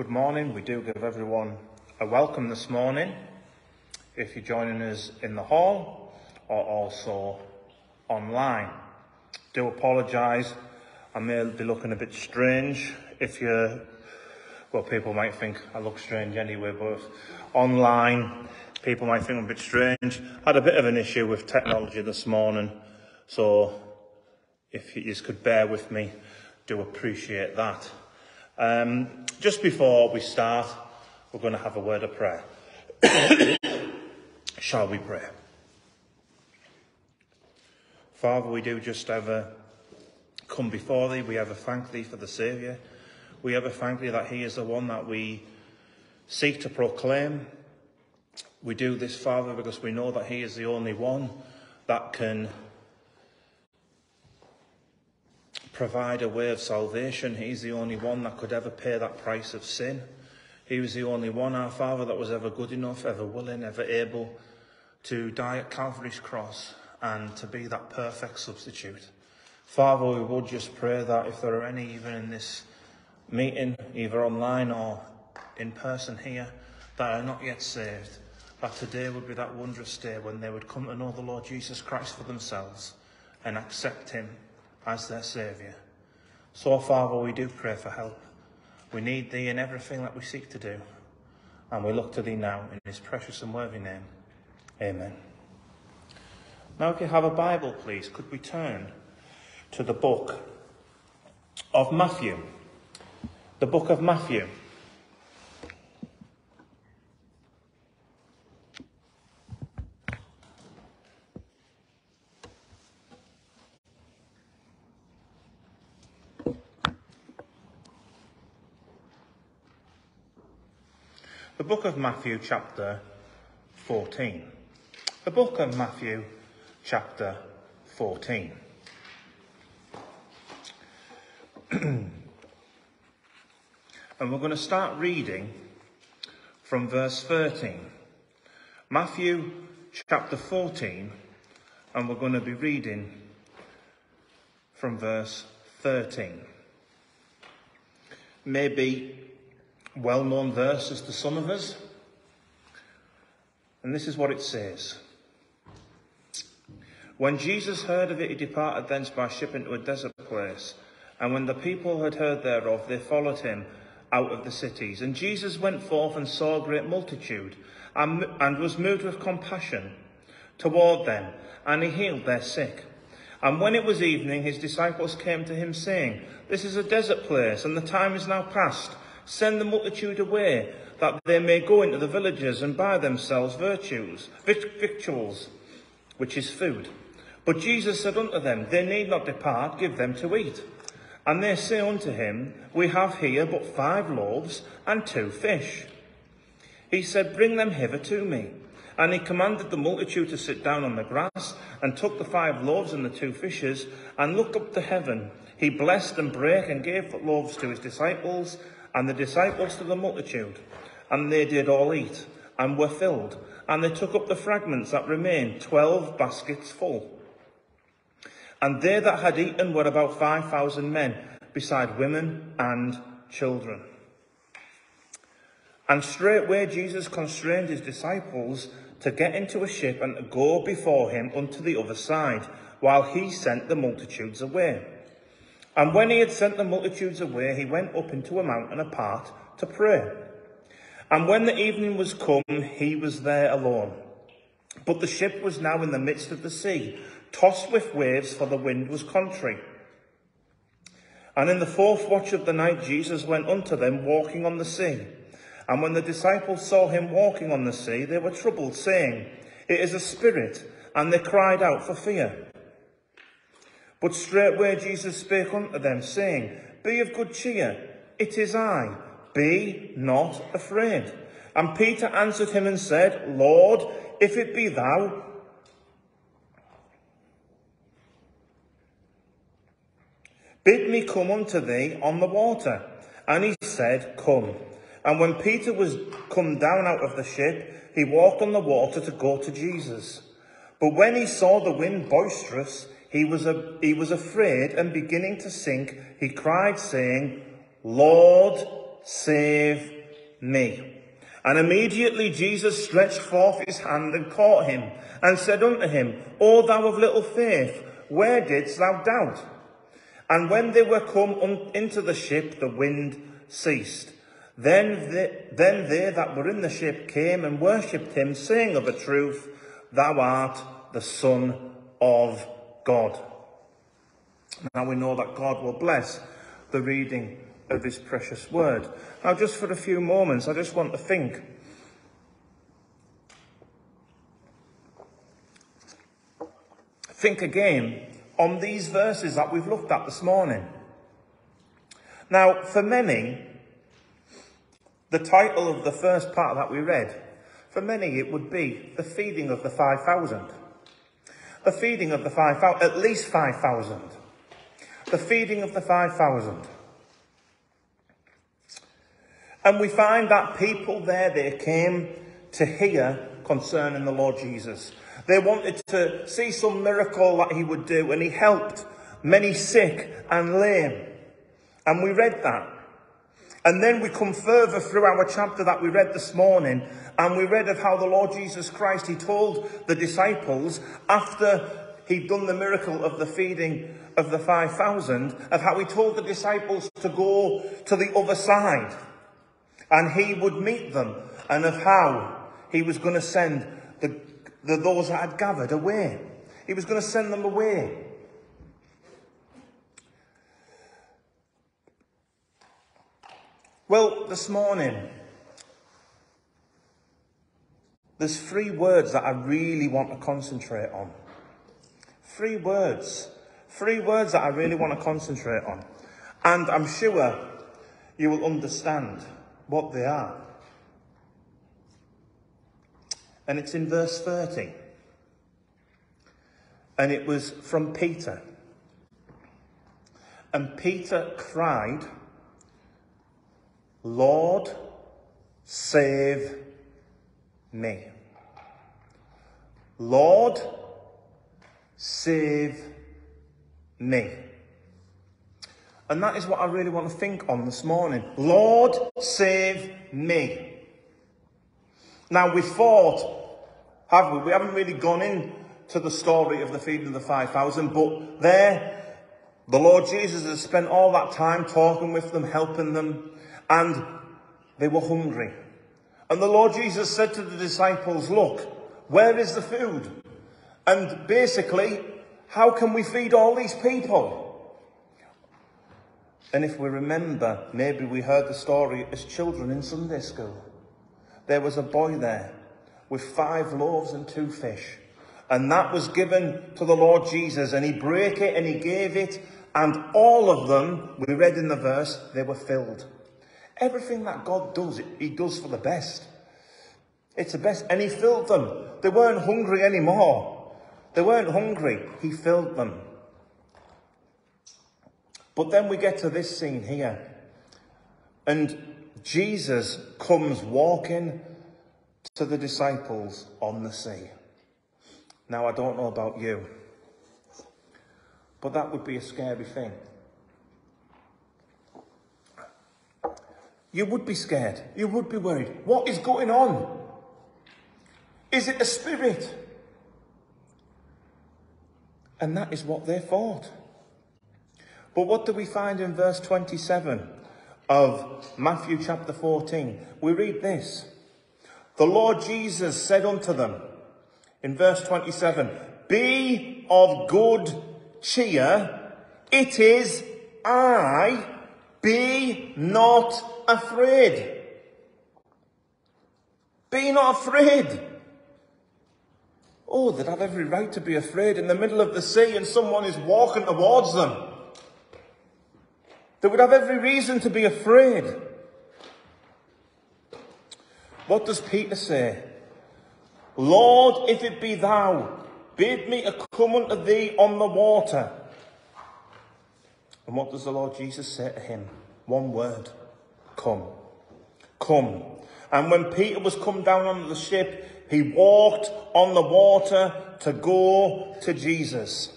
Good morning. We do give everyone a welcome this morning. If you're joining us in the hall or also online, do apologise. I may be looking a bit strange. If you're, well, people might think I look strange anyway, but online, people might think I'm a bit strange. I had a bit of an issue with technology this morning, so if you just could bear with me, do appreciate that. Um, just before we start, we're going to have a word of prayer. Shall we pray? Father, we do just ever come before thee. We ever thank thee for the Saviour. We ever thank thee that he is the one that we seek to proclaim. We do this, Father, because we know that he is the only one that can provide a way of salvation. He's the only one that could ever pay that price of sin. He was the only one, our Father, that was ever good enough, ever willing, ever able to die at Calvary's cross and to be that perfect substitute. Father, we would just pray that if there are any even in this meeting, either online or in person here, that are not yet saved, that today would be that wondrous day when they would come to know the Lord Jesus Christ for themselves and accept him as their Saviour. So, Father, we do pray for help. We need Thee in everything that we seek to do. And we look to Thee now in His precious and worthy name. Amen. Now, if you have a Bible, please, could we turn to the book of Matthew? The book of Matthew. The book of Matthew, chapter 14. The book of Matthew, chapter 14. and we're going to start reading from verse 13. Matthew chapter 14, and we're going to be reading from verse 13. Maybe well known verses to some of us. And this is what it says. When Jesus heard of it, he departed thence by ship into a desert place. And when the people had heard thereof, they followed him out of the cities. And Jesus went forth and saw a great multitude, and, and was moved with compassion toward them, and he healed their sick. And when it was evening, his disciples came to him, saying, This is a desert place, and the time is now past. Send the multitude away, that they may go into the villages and buy themselves virtues, victuals, which is food. But Jesus said unto them, They need not depart, give them to eat. And they say unto him, We have here but five loaves and two fish. He said, Bring them hither to me. And he commanded the multitude to sit down on the grass, and took the five loaves and the two fishes, and looked up to heaven. He blessed and brake, and gave the loaves to his disciples, and the disciples to the multitude. And they did all eat, and were filled. And they took up the fragments that remained, twelve baskets full. And they that had eaten were about five thousand men, beside women and children. And straightway Jesus constrained his disciples to get into a ship and to go before him unto the other side, while he sent the multitudes away. And when he had sent the multitudes away, he went up into a mountain apart to pray. And when the evening was come, he was there alone. But the ship was now in the midst of the sea, tossed with waves, for the wind was contrary. And in the fourth watch of the night, Jesus went unto them, walking on the sea. And when the disciples saw him walking on the sea, they were troubled, saying, It is a spirit. And they cried out for fear. But straightway Jesus spake unto them, saying, Be of good cheer, it is I, be not afraid. And Peter answered him and said, Lord, if it be thou, bid me come unto thee on the water. And he said, Come. And when Peter was come down out of the ship, he walked on the water to go to Jesus. But when he saw the wind boisterous, he was, a, he was afraid and beginning to sink, he cried, saying, Lord, save me. And immediately Jesus stretched forth his hand and caught him, and said unto him, O thou of little faith, where didst thou doubt? And when they were come into the ship, the wind ceased. Then they, then they that were in the ship came and worshipped him, saying of a truth, Thou art the Son of God. Now we know that God will bless the reading of his precious word. Now, just for a few moments, I just want to think. Think again on these verses that we've looked at this morning. Now, for many, the title of the first part that we read, for many it would be the feeding of the 5,000. The feeding of the 5,000, at least 5,000. The feeding of the 5,000. And we find that people there, they came to hear concerning the Lord Jesus. They wanted to see some miracle that he would do, and he helped many sick and lame. And we read that. And then we come further through our chapter that we read this morning, and we read of how the Lord Jesus Christ, he told the disciples after he'd done the miracle of the feeding of the 5,000, of how he told the disciples to go to the other side, and he would meet them, and of how he was going to send the the, those that had gathered away. He was going to send them away. Well, this morning, there's three words that I really want to concentrate on. Three words. Three words that I really want to concentrate on. And I'm sure you will understand what they are. And it's in verse 30. And it was from Peter. And Peter cried, Lord, save me. Lord, save me. And that is what I really want to think on this morning. Lord, save me. Now, we thought have we? We haven't really gone into the story of the feeding of the 5,000, but there, the Lord Jesus has spent all that time talking with them, helping them, and they were hungry. And the Lord Jesus said to the disciples, Look, where is the food? And basically, how can we feed all these people? And if we remember, maybe we heard the story as children in Sunday school. There was a boy there with five loaves and two fish. And that was given to the Lord Jesus, and he broke it and he gave it, and all of them, we read in the verse, they were filled. Everything that God does, he does for the best. It's the best. And he filled them. They weren't hungry anymore. They weren't hungry. He filled them. But then we get to this scene here. And Jesus comes walking to the disciples on the sea. Now, I don't know about you, but that would be a scary thing. You would be scared. You would be worried. What is going on? Is it a spirit? And that is what they thought. But what do we find in verse 27 of Matthew chapter 14? We read this. The Lord Jesus said unto them in verse 27, Be of good cheer, it is I, be not afraid. Be not afraid. Oh, they'd have every right to be afraid in the middle of the sea and someone is walking towards them. They would have every reason to be afraid. What does Peter say? Lord, if it be thou, bid me come unto thee on the water. And what does the Lord Jesus say to him? One word. Come. Come. And when Peter was come down on the ship, he walked on the water to go to Jesus.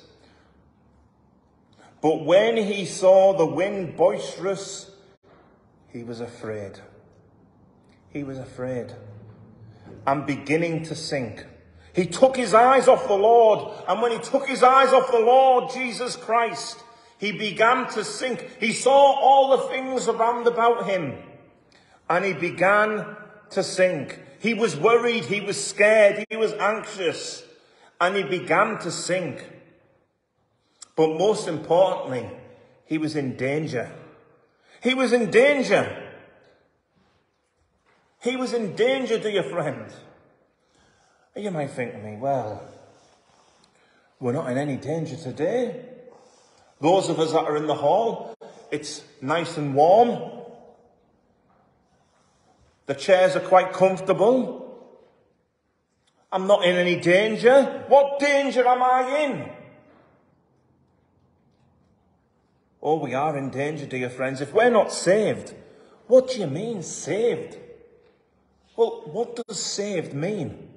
But when he saw the wind boisterous, he was afraid. He was afraid and beginning to sink. He took his eyes off the Lord, and when he took his eyes off the Lord Jesus Christ, he began to sink. He saw all the things around about him, and he began to sink. He was worried, he was scared, he was anxious, and he began to sink. But most importantly, he was in danger. He was in danger. He was in danger, dear friend. You might think to me, well, we're not in any danger today. Those of us that are in the hall, it's nice and warm. The chairs are quite comfortable. I'm not in any danger. What danger am I in? Oh, we are in danger, dear friends. If we're not saved, what do you mean saved? Well, what does saved mean?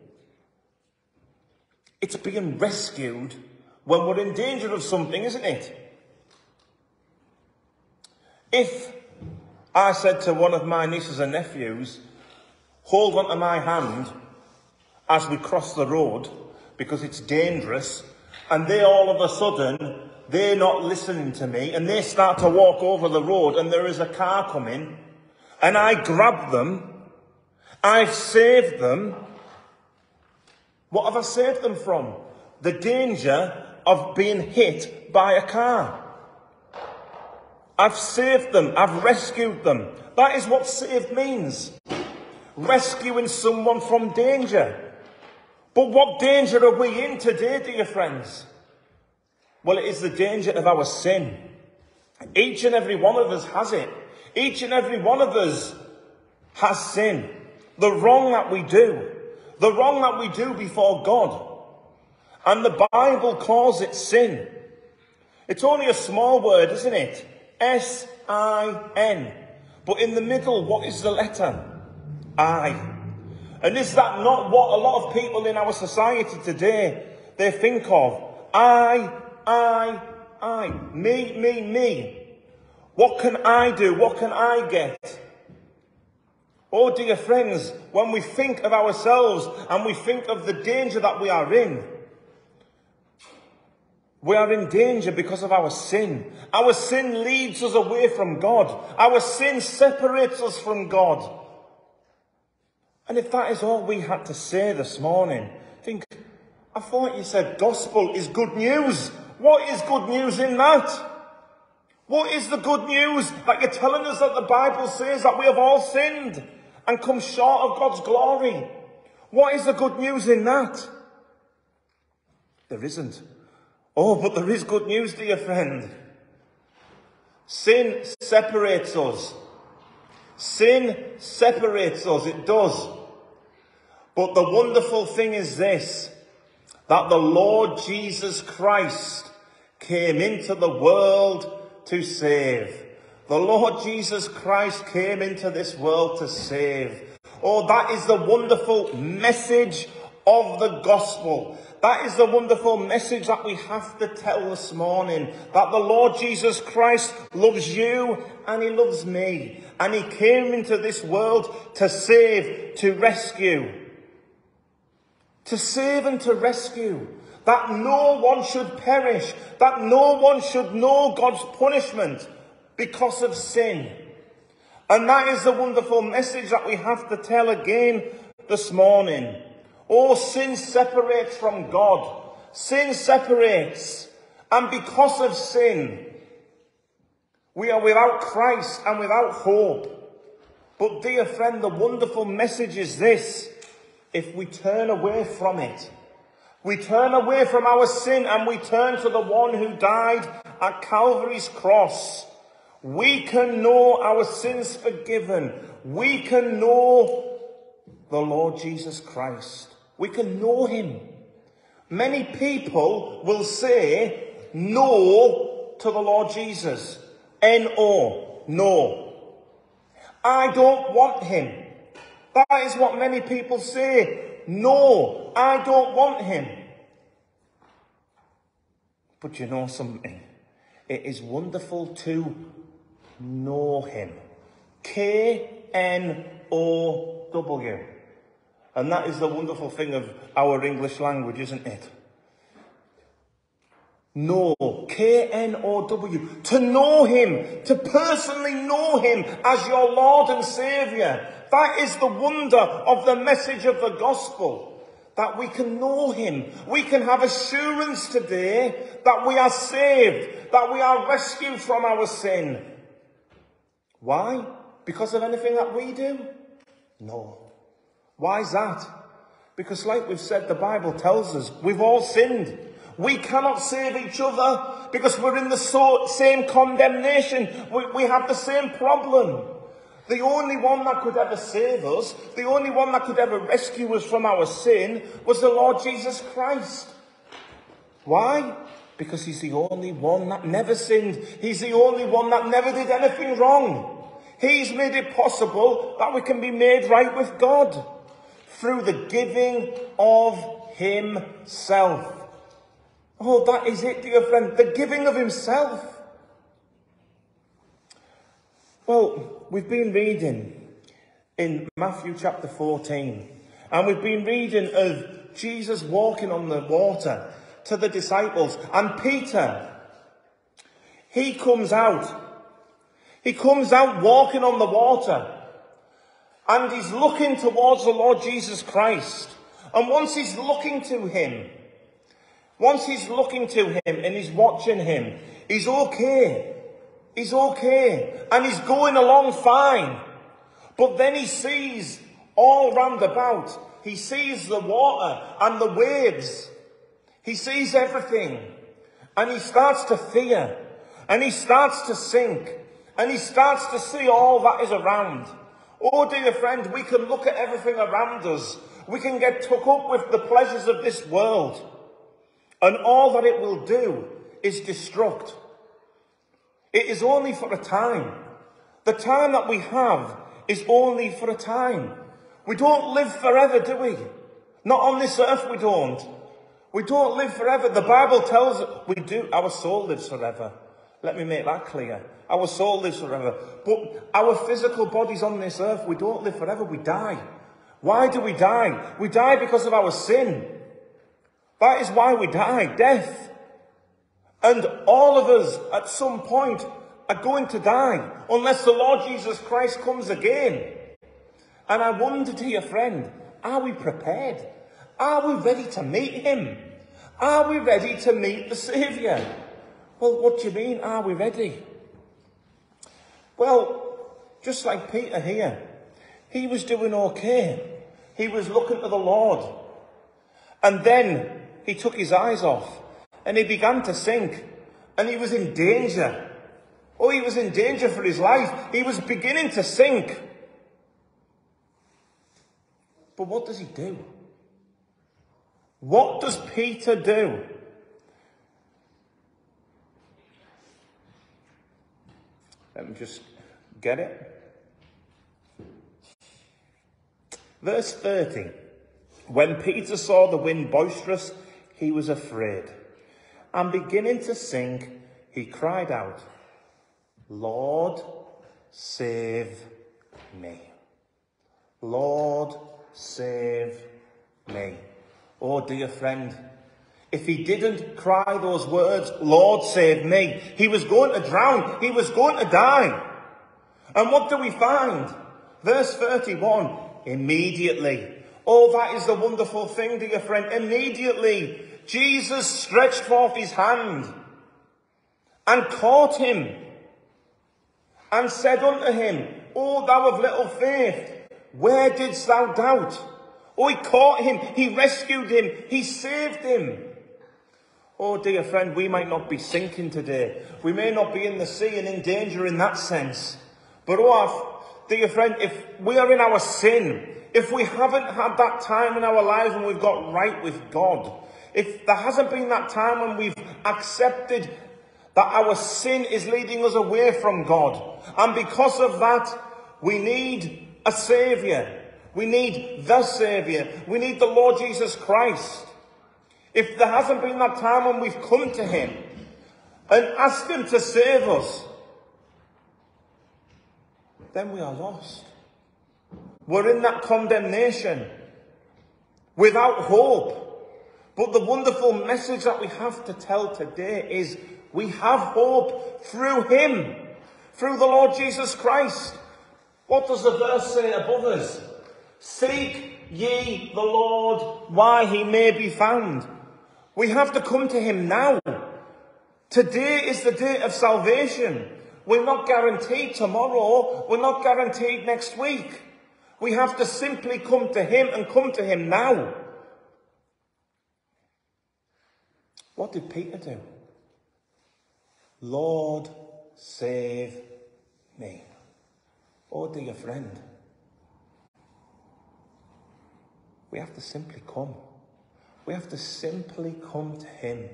It's being rescued when we're in danger of something, isn't it? If I said to one of my nieces and nephews, hold on to my hand as we cross the road because it's dangerous, and they all of a sudden, they're not listening to me, and they start to walk over the road, and there is a car coming, and I grab them, I've saved them. What have I saved them from? The danger of being hit by a car. I've saved them. I've rescued them. That is what saved means. Rescuing someone from danger. But what danger are we in today, dear friends? Well, it is the danger of our sin. Each and every one of us has it. Each and every one of us has sin. The wrong that we do. The wrong that we do before God. And the Bible calls it sin. It's only a small word, isn't it? S-I-N. But in the middle, what is the letter? I. And is that not what a lot of people in our society today, they think of? I, I, I. Me, me, me. What can I do? What can I get? Oh, dear friends, when we think of ourselves and we think of the danger that we are in, we are in danger because of our sin. Our sin leads us away from God. Our sin separates us from God. And if that is all we had to say this morning, think, I thought you said gospel is good news. What is good news in that? What is the good news that you're telling us that the Bible says that we have all sinned and come short of God's glory? What is the good news in that? There isn't. Oh, but there is good news, dear friend. Sin separates us. Sin separates us, it does. But the wonderful thing is this, that the Lord Jesus Christ came into the world to save. The Lord Jesus Christ came into this world to save. Oh, that is the wonderful message of the gospel. That is the wonderful message that we have to tell this morning. That the Lord Jesus Christ loves you and he loves me. And he came into this world to save, to rescue. To save and to rescue. That no one should perish. That no one should know God's punishment because of sin. And that is the wonderful message that we have to tell again this morning. Oh, sin separates from God. Sin separates. And because of sin, we are without Christ and without hope. But dear friend, the wonderful message is this. If we turn away from it, we turn away from our sin and we turn to the one who died at Calvary's cross, we can know our sins forgiven. We can know the Lord Jesus Christ. We can know him. Many people will say no to the Lord Jesus. N-O. No. I don't want him. That is what many people say. No, I don't want him. But you know something? It is wonderful to know him. K N O W. And that is the wonderful thing of our English language, isn't it? Know, K-N-O-W, to know Him, to personally know Him as your Lord and Saviour. That is the wonder of the message of the gospel. That we can know Him. We can have assurance today that we are saved, that we are rescued from our sin. Why? Because of anything that we do? No. Why is that? Because, like we've said, the Bible tells us we've all sinned. We cannot save each other because we're in the so, same condemnation. We, we have the same problem. The only one that could ever save us, the only one that could ever rescue us from our sin, was the Lord Jesus Christ. Why? Because he's the only one that never sinned. He's the only one that never did anything wrong. He's made it possible that we can be made right with God through the giving of himself. Oh, that is it, dear friend, the giving of himself. Well, we've been reading in Matthew chapter 14, and we've been reading of Jesus walking on the water to the disciples, and Peter, he comes out. He comes out walking on the water. And he's looking towards the Lord Jesus Christ. And once he's looking to him, once he's looking to him and he's watching him, he's okay. He's okay. And he's going along fine. But then he sees all round about. He sees the water and the waves. He sees everything. And he starts to fear. And he starts to sink. And he starts to see all that is around. Oh, dear friend, we can look at everything around us. We can get took up with the pleasures of this world. And all that it will do is destruct. It is only for a time. The time that we have is only for a time. We don't live forever, do we? Not on this earth, we don't. We don't live forever. The Bible tells us we do. Our soul lives forever. Let me make that clear. Our soul lives forever. But our physical bodies on this earth, we don't live forever, we die. Why do we die? We die because of our sin. That is why we die, death. And all of us at some point are going to die unless the Lord Jesus Christ comes again. And I wonder, to dear friend, are we prepared? Are we ready to meet him? Are we ready to meet the Saviour? Well, what do you mean, are we ready? Well, just like Peter here, he was doing okay. He was looking to the Lord. And then he took his eyes off and he began to sink and he was in danger. Oh, he was in danger for his life. He was beginning to sink. But what does he do? What does Peter do? Let me just get it. Verse 30. When Peter saw the wind boisterous, he was afraid. And beginning to sink, he cried out, Lord, save me. Lord, save me. Oh, dear friend, if he didn't cry those words, Lord save me, he was going to drown. He was going to die. And what do we find? Verse 31, immediately. Oh, that is the wonderful thing, dear friend. Immediately, Jesus stretched forth his hand and caught him and said unto him, O thou of little faith, where didst thou doubt? Oh, he caught him, he rescued him, he saved him. Oh, dear friend, we might not be sinking today. We may not be in the sea and in danger in that sense. But oh, dear friend, if we are in our sin, if we haven't had that time in our lives when we've got right with God, if there hasn't been that time when we've accepted that our sin is leading us away from God, and because of that, we need a Saviour. We need the Saviour. We need the Lord Jesus Christ. If there hasn't been that time when we've come to Him and asked Him to save us, then we are lost. We're in that condemnation without hope. But the wonderful message that we have to tell today is we have hope through Him, through the Lord Jesus Christ. What does the verse say above us? Seek ye the Lord why He may be found. We have to come to Him now. Today is the day of salvation. We're not guaranteed tomorrow. We're not guaranteed next week. We have to simply come to Him and come to Him now. What did Peter do? Lord, save me. Oh, dear friend, we have to simply come. We have to simply come to Him.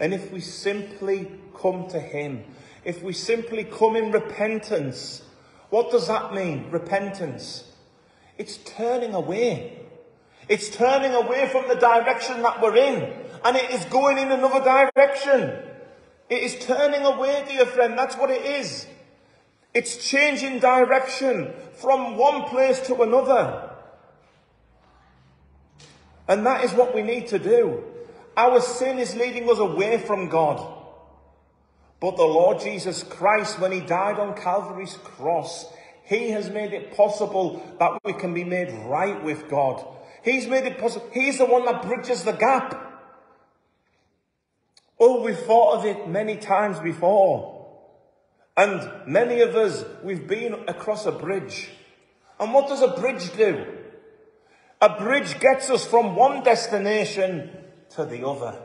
And if we simply come to Him, if we simply come in repentance, what does that mean? Repentance. It's turning away. It's turning away from the direction that we're in, and it is going in another direction. It is turning away, dear friend. That's what it is. It's changing direction from one place to another. And that is what we need to do. Our sin is leading us away from God. But the Lord Jesus Christ, when He died on Calvary's cross, He has made it possible that we can be made right with God. He's made it possible. He's the one that bridges the gap. Oh, we've thought of it many times before. And many of us, we've been across a bridge. And what does a bridge do? A bridge gets us from one destination to the other.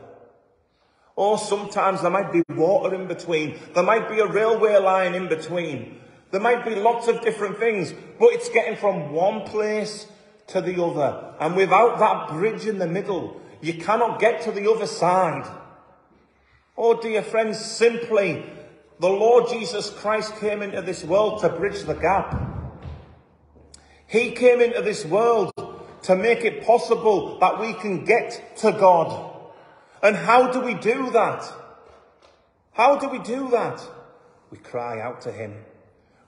Or sometimes there might be water in between. There might be a railway line in between. There might be lots of different things, but it's getting from one place to the other. And without that bridge in the middle, you cannot get to the other side. Oh, dear friends, simply the Lord Jesus Christ came into this world to bridge the gap. He came into this world to make it possible that we can get to God. And how do we do that? How do we do that? We cry out to Him.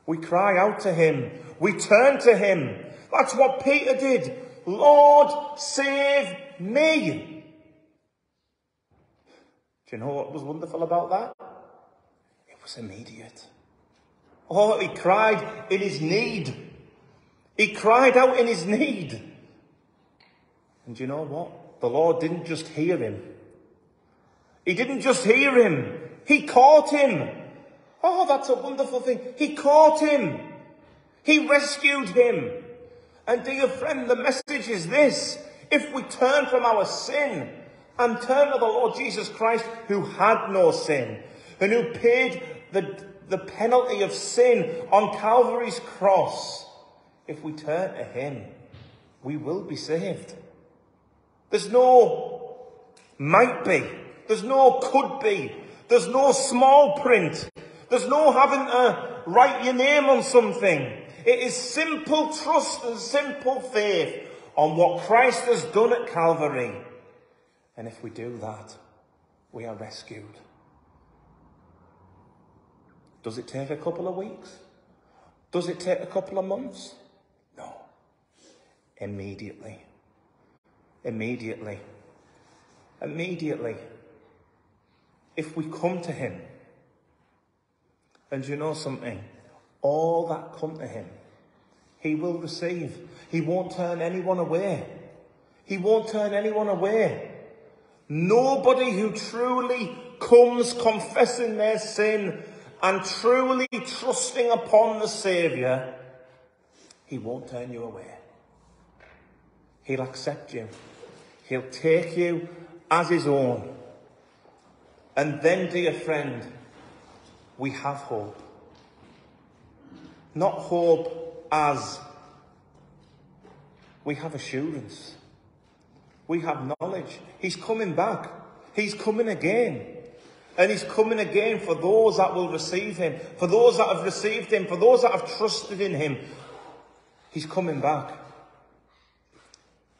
We cry out to Him. We turn to Him. That's what Peter did. Lord, save me. Do you know what was wonderful about that? It was immediate. Oh, he cried in his need. He cried out in his need. And you know what? The Lord didn't just hear him. He didn't just hear him. He caught him. Oh, that's a wonderful thing. He caught him. He rescued him. And dear friend, the message is this. If we turn from our sin, and turn to the Lord Jesus Christ who had no sin and who paid the, the penalty of sin on Calvary's cross. If we turn to him, we will be saved. There's no might be. There's no could be. There's no small print. There's no having to write your name on something. It is simple trust and simple faith on what Christ has done at Calvary. And if we do that, we are rescued. Does it take a couple of weeks? Does it take a couple of months? No. Immediately. Immediately. Immediately. If we come to Him, and you know something? All that come to Him, He will receive. He won't turn anyone away. He won't turn anyone away. Nobody who truly comes confessing their sin and truly trusting upon the Saviour, He won't turn you away. He'll accept you. He'll take you as His own. And then, dear friend, we have hope. Not hope as we have assurance. We have knowledge. He's coming back. He's coming again. And he's coming again for those that will receive him, for those that have received him, for those that have trusted in him. He's coming back.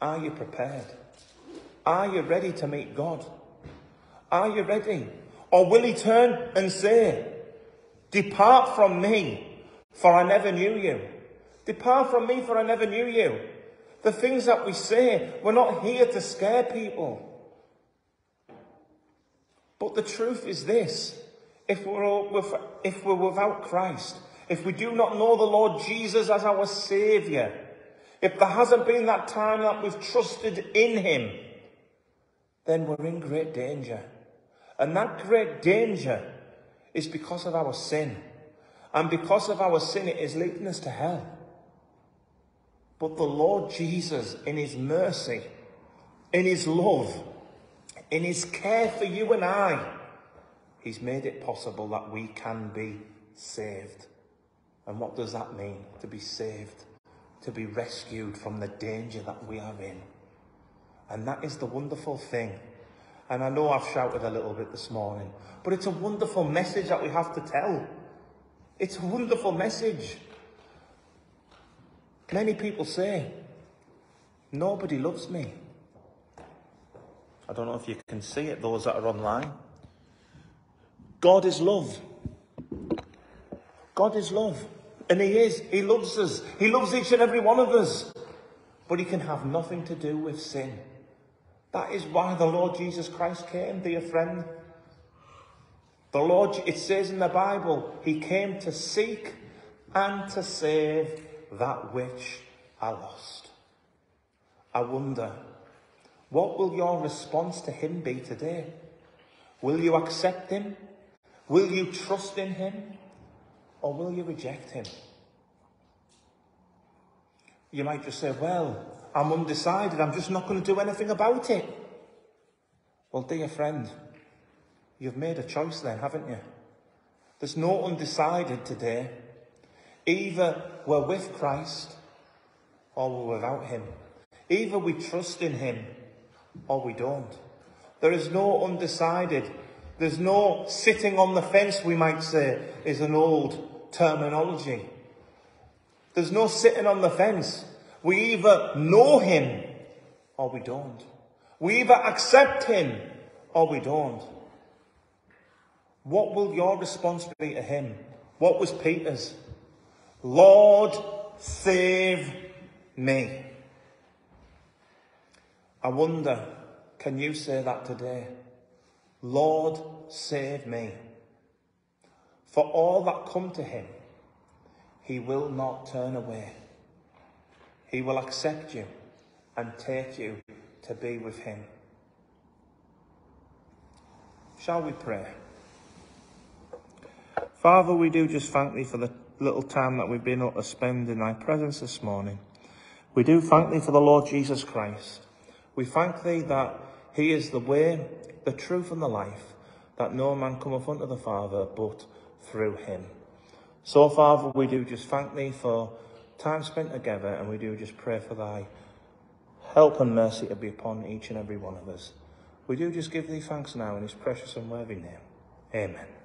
Are you prepared? Are you ready to meet God? Are you ready? Or will he turn and say, Depart from me, for I never knew you. Depart from me, for I never knew you. The things that we say, we're not here to scare people. But the truth is this if we're, if we're without Christ, if we do not know the Lord Jesus as our Saviour, if there hasn't been that time that we've trusted in Him, then we're in great danger. And that great danger is because of our sin. And because of our sin, it is leading us to hell. But the Lord Jesus, in His mercy, in His love, in His care for you and I, He's made it possible that we can be saved. And what does that mean? To be saved, to be rescued from the danger that we are in. And that is the wonderful thing. And I know I've shouted a little bit this morning, but it's a wonderful message that we have to tell. It's a wonderful message. Many people say, Nobody loves me. I don't know if you can see it, those that are online. God is love. God is love. And He is. He loves us. He loves each and every one of us. But He can have nothing to do with sin. That is why the Lord Jesus Christ came, dear friend. The Lord, it says in the Bible, He came to seek and to save that which are lost. I wonder, what will your response to Him be today? Will you accept Him? Will you trust in Him? Or will you reject Him? You might just say, well, I'm undecided. I'm just not going to do anything about it. Well, dear friend, you've made a choice then, haven't you? There's no undecided today. Either we're with Christ or we're without Him. Either we trust in Him or we don't. There is no undecided. There's no sitting on the fence, we might say, is an old terminology. There's no sitting on the fence. We either know Him or we don't. We either accept Him or we don't. What will your response be to Him? What was Peter's? Lord, save me. I wonder, can you say that today? Lord, save me. For all that come to him, he will not turn away. He will accept you and take you to be with him. Shall we pray? Father, we do just thank thee for the little time that we've been able to spend in thy presence this morning. We do thank thee for the Lord Jesus Christ. We thank thee that he is the way, the truth, and the life, that no man cometh unto the Father but through him. So, Father, we do just thank thee for time spent together, and we do just pray for thy help and mercy to be upon each and every one of us. We do just give thee thanks now in his precious and worthy name. Amen.